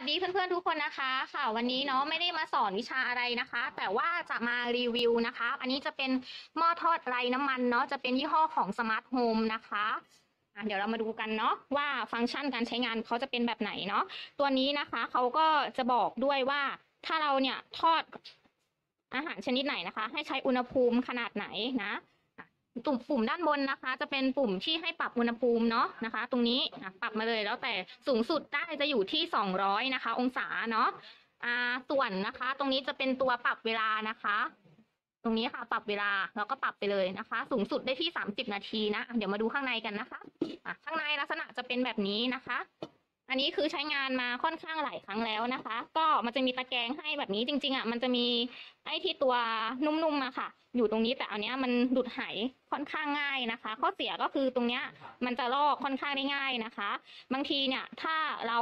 วัสดีเพื่อนๆทุกคนนะคะค่ะ วันนี้เนาะไม่ได้มาสอนวิชาอะไรนะคะ แต่ว่าจะมารีวิวนะคะ อันนี้จะเป็นหม้อทอดไร้น้ำมันเนาะจะเป็นยี่ห้อของสมาร์ทโฮมนะคะอะเดี๋ยวเรามาดูกันเนาะว่าฟังก์ชันการใช้งานเขาจะเป็นแบบไหนเนาะตัวนี้นะคะเขาก็จะบอกด้วยว่าถ้าเราเนี่ยทอดอาหารชนิดไหนนะคะ ให้ใช้อุณหภูมิขนาดไหนนะอะ ตุ่มปุ่มด้านบนนะคะ จะเป็นปุ่มที่ให้ปรับอุณหภูมิเนาะนะคะ ตรงนี้ปรับมาเลยแล้วแต่สูงสุดได้จะอยู่ที่ 200 นะคะ องศาเนาะอ่าส่วนนะคะ ตรงนี้จะเป็นตัวปรับเวลานะคะ ตรงนี้ค่ะ ปรับเวลาเราก็ปรับไปเลยนะคะ สูงสุดได้ที่ 30 นาทีนะ เดี๋ยวมาดูข้างในกันนะคะะข้างในลักษณะจะเป็นแบบนี้นะคะ อันนี้คือใช้งานมาค่อนข้างหลายครั้งแล้วนะคะ ก็มันจะมีตะแกรงให้แบบนี้จริง ๆอะมันจะมีไอ้ที่ตัวนุ่มๆอะค่ะ อยู่ตรงนี้แต่อันเนี้ยมันดุดหายค่อนข้างง่ายนะคะ ข้อเสียก็คือตรงเนี้ยมันจะลอกค่อนข้างได้ง่ายนะคะ บางทีเนี่ยถ้าเรา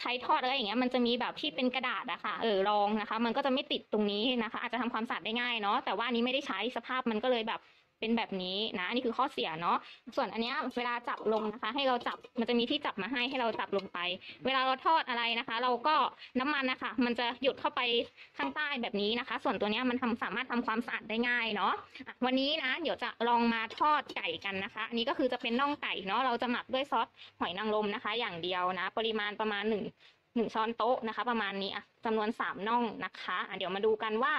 ใช้ทอดอะไรอย่างเงี้ยมันจะมีแบบที่เป็นกระดาษอะค่ะเออรองนะคะ มันก็จะไม่ติดตรงนี้นะคะ อาจจะทำความสะอาดได้ง่ายเนาะแต่ว่านี้ไม่ได้ใช้สภาพมันก็เลยแบบ เป็นแบบนี้นะอันนี้คือข้อเสียเนาะส่วนอันเนี้ยเวลาจับลงนะคะ ให้เราจับมันจะมีที่จับมาให้ให้เราจับลงไป เวลาเราทอดอะไรนะคะ เราก็น้ำมันนะคะ มันจะหยุดเข้าไปข้างใต้แบบนี้นะคะ ส่วนตัวเนี้ยมันทำสามารถทำความสะอาดได้ง่ายเนาะวันนี้นะ เดี๋ยวจะลองมาทอดไก่กันนะคะ อันนี้ก็คือจะเป็นน่องไก่เนาะเราจะหมักด้วยซอสหอยนางรมนะคะ อย่างเดียวนะ ปริมาณประมาณหนึ่งหนึ่งช้อนโต๊ะนะคะ ประมาณนี้อะจำนวนสามน่องนะคะะเดี๋ยวมาดูกันว่า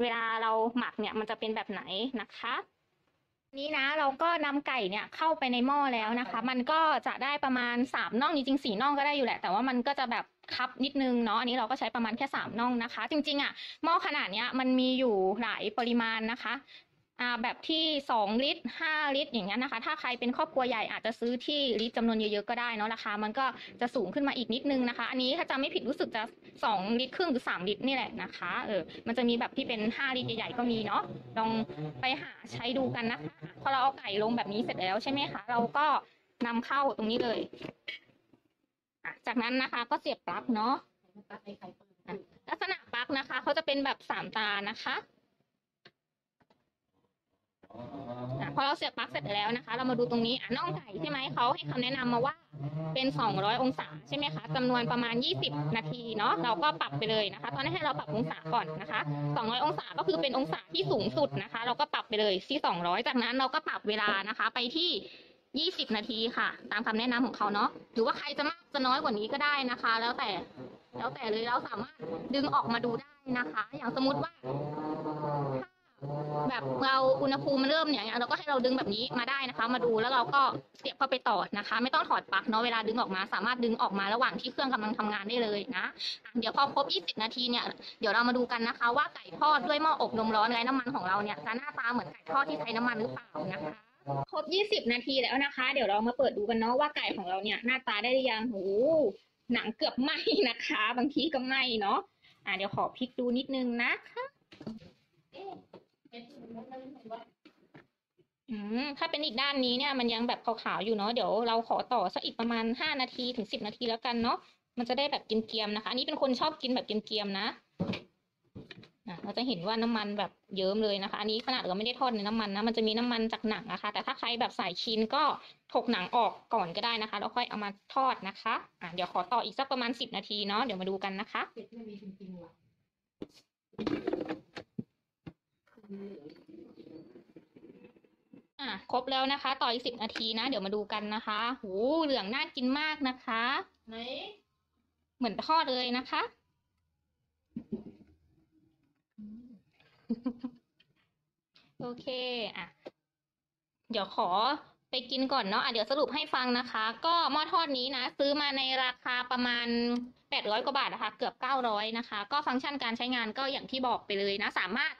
เวลาเราหมักเนี่ยมันจะเป็นแบบไหนนะคะ นี้นะเราก็นำไก่เนี่ยเข้าไปในหม้อแล้วนะคะ มันก็จะได้ประมาณสามน่องจริงๆสี่น่องก็ได้อยู่แหละ แต่ว่ามันก็จะแบบคับนิดนึงเนาะอันนี้เราก็ใช้ประมาณแค่สามน่องนะคะ จริงๆอะหม้อขนาดเนี้ยมันมีอยู่หลายปริมาณนะคะ อ่าแบบที่สองลิตรห้าลิตร อย่างเงี้ยนะคะ ถ้าใครเป็นครอบครัวใหญ่อาจจะซื้อที่ลิตรจำนวนเยอะๆก็ได้เนาะราคามันก็จะสูงขึ้นมาอีกนิดนึงนะคะ อันนี้ถ้าจำไม่ผิดรู้สึกจะสองลิตรครึ่งหรือสามลิตรนี่แหละนะคะเออมันจะมีแบบที่เป็นห้าลิตรใหญ่ๆก็มีเนาะลองไปหาใช้ดูกันนะคะพอเราเอาไก่ลงแบบนี้เสร็จแล้วใช่ไหมคะเราก็นำเข้าตรงนี้เลยจากนั้นนะคะ ก็เสียบปลั๊กเนาะอะลักษณะปลั๊กนะคะเขาจะเป็นแบบสามตานะคะ อะพอเราเสียบปลั๊กเสร็จแล้วนะคะ เรามาดูตรงนี้อะน่องไก่ใช่ไหมเขาให้คำแนะนำมาว่าเป็น 200 องศาใช่ไหมคะจำนวนประมาณ 20 นาทีเนาะเราก็ปรับไปเลยนะคะ ตอนนี้ให้เราปรับองศาก่อนนะคะ 200 องศาก็คือเป็นองศาที่สูงสุดนะคะ เราก็ปรับไปเลยที่ 200 จากนั้นเราก็ปรับเวลานะคะ ไปที่ 20 นาทีค่ะ ตามคำแนะนำของเขาเนาะหรือว่าใครจะมากจะน้อยกว่านี้ก็ได้นะคะ แล้วแต่แล้วแต่เลยเราสามารถดึงออกมาดูได้นะคะ อย่างสมมติว่า แบบเราอุณหภูมิมันเริ่มเนี่ยเราก็ให้เราดึงแบบนี้มาได้นะคะ มาดูแล้วเราก็เสียบเข้าไปต่อนะคะ ไม่ต้องถอดปลั๊กเนาะเวลาดึงออกมา สามารถดึงออกมาระหว่างที่เครื่องกำลังทำงานได้เลยนะเดี๋ยวพอครบ 20 นาทีเนี่ยเดี๋ยวเรามาดูกันนะคะ ว่าไก่ทอดด้วยหม้ออบลมร้อนไร้น้ำมันของเราเนี่ยจะหน้าตาเหมือนไก่ทอดที่ใช้น้ำมันหรือเปล่านะคะครบ 20 นาทีแล้วนะคะ เดี๋ยวเรามาเปิดดูกันเนาะว่าไก่ของเราเนี่ยหน้าตาได้หรือยังโอ้โหหนังเกือบไหมนะคะ บางทีก็ไหมเนาะอะเดี๋ยวขอพลิกดูนิดนึงนะคะ อืมถ้าเป็นอีกด้านนี้เนี่ยมันยังแบบขาวๆอยู่เนาะเดี๋ยวเราขอต่อสักอีกประมาณ5นาทีถึง10นาทีแล้วกันเนาะมันจะได้แบบเกรียมๆนะคะอันนี้เป็นคนชอบกินแบบเกรียมๆนะอะเราจะเห็นว่าน้ำมันแบบเยิ้มเลยนะคะ อันนี้ขนาดเราไม่ได้ทอดในน้ำมันนะ มันจะมีน้ำมันจากหนังนะคะ แต่ถ้าใครแบบใสายชินก็ถกหนังออกก่อนก็ได้นะคะ แล้วค่อยเอามาทอดนะคะ อะเดี๋ยวขอต่ออีกสักประมาณสิบนาทีเนาะ เดี๋ยวมาดูกันนะคะ อะครบแล้วนะคะ ต่ออีกสิบนาทีนะ เดี๋ยวมาดูกันนะคะหูเหลืองน่ากินมากนะคะ ไหน เหมือนทอดเลยนะคะ โอเค อะ เดี๋ยวขอไปกินก่อนเนาะอะเดี๋ยวสรุปให้ฟังนะคะ ก็หม้อทอดนี้นะ ซื้อมาในราคาประมาณแปดร้อยกว่าบาทนะคะ เกือบเก้าร้อยนะคะ ก็ฟังก์ชันการใช้งานก็อย่างที่บอกไปเลยนะ สามารถ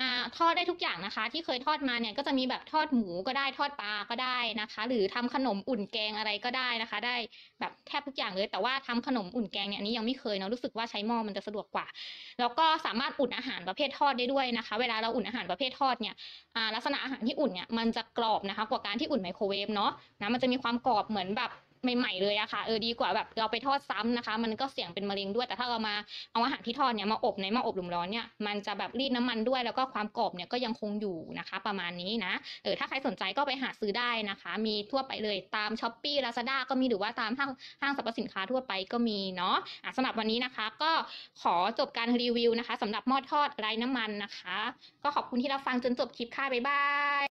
อ่าทอดได้ทุกอย่างนะคะ ที่เคยทอดมาเนี่ยก็จะมีแบบทอดหมูก็ได้ทอดปลาก็ได้นะคะ หรือทำขนมอุ่นแกงอะไรก็ได้นะคะ ได้แบบแทบทุกอย่างเลย แต่ว่าทำขนมอุ่นแกงเนี่ยอันนี้ยังไม่เคยเนาะรู้สึกว่าใช้หม้อมันจะสะดวกกว่า แล้วก็สามารถอุ่นอาหารประเภททอดได้ด้วยนะคะ เวลาเราอุ่นอาหารประเภททอดเนี่ยอ่าลักษณะอาหารที่อุ่นเนี่ยมันจะกรอบนะคะ กว่าการที่อุ่นไมโครเวฟเนาะนะมันจะมีความกรอบเหมือนแบบ ใหม่ๆเลยอะค่ะเออดีกว่าแบบเราไปทอดซ้ำนะคะ มันก็เสี่ยงเป็นมะเร็งด้วยแต่ถ้าเรามาเอาอาหารที่ทอดเนี่ยมาอบในหม้ออบลมร้อนเนี่ยมันจะแบบรีดน้ำมันด้วยแล้วก็ความกรอบเนี่ยก็ยังคงอยู่นะคะ ประมาณนี้นะเออถ้าใครสนใจก็ไปหาซื้อได้นะคะ มีทั่วไปเลยตามช้อปปี้ลาซาด้าก็มีหรือว่าตามห้างห้างสรรพสินค้าทั่วไปก็มีเนาะะสำหรับวันนี้นะคะ ก็ขอจบการรีวิวนะคะสำหรับหม้อทอดไร้น้ำมันนะคะ ก็ขอบคุณที่รับฟังจนจบคลิปค่ะบ๊ายบาย